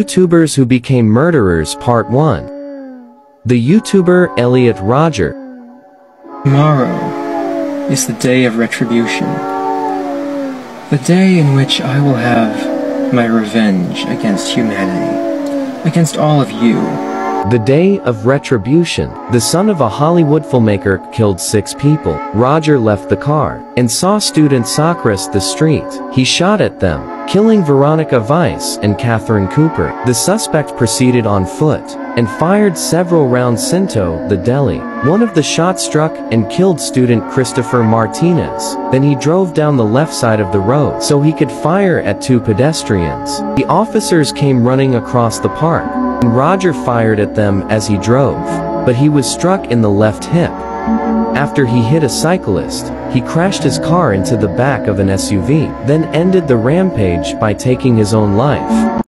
YouTubers who became murderers Part 1 The YouTuber Elliot Rodger Tomorrow is the day of retribution. The day in which I will have my revenge against humanity. Against all of you. The Day of Retribution. The son of a Hollywood filmmaker killed six people. Rodger left the car and saw students cross the street. He shot at them, killing Veronika Weiss and Katherine Cooper. The suspect proceeded on foot and fired several rounds into the deli. One of the shots struck and killed student Christopher Martinez. Then he drove down the left side of the road so he could fire at two pedestrians. The officers came running across the park and Rodger fired at them as he drove, but he was struck in the left hip. After he hit a cyclist, he crashed his car into the back of an SUV, then ended the rampage by taking his own life.